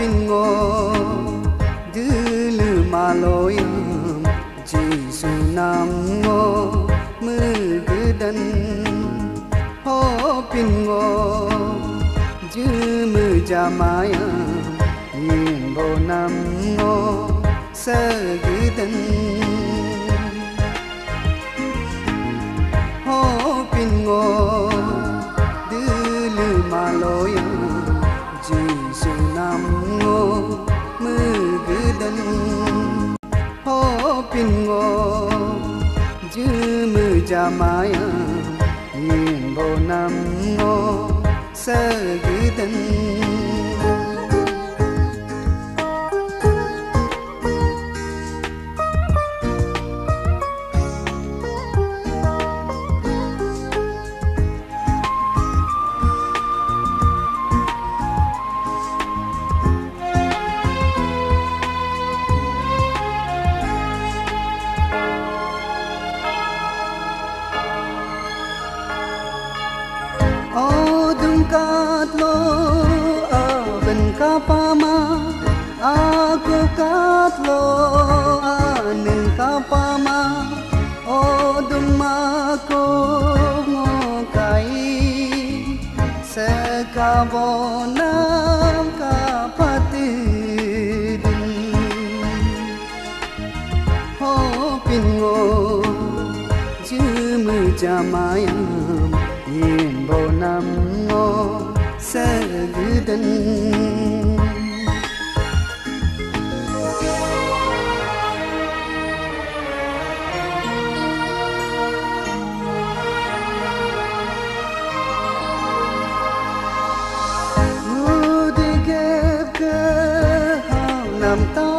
pingo dulu maloi jesu namgo mugudan ho pingo jumu jamaya nimbo namgo sagidan ho ngô. Mugdan hopingo jumu jamaya ngô, namngo sagdan Odung katlo aben kapama Aku katlo anen kapama Odung mako ngokai Sekabonam kapatidin hopin ngo jumu jamayam yimbo nam ngo sagdan Mudigep ke nam tatu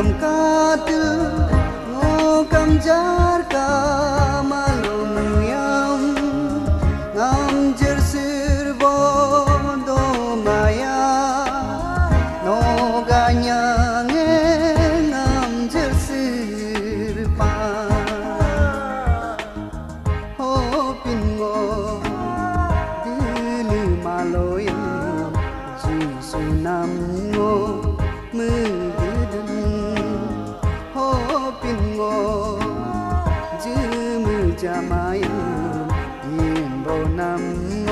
janam katu ngokam jar kamalum yam ngam jer sirbo do maya no ganya ngam jer sirpa mưa จะมายืนยืนบ่นำ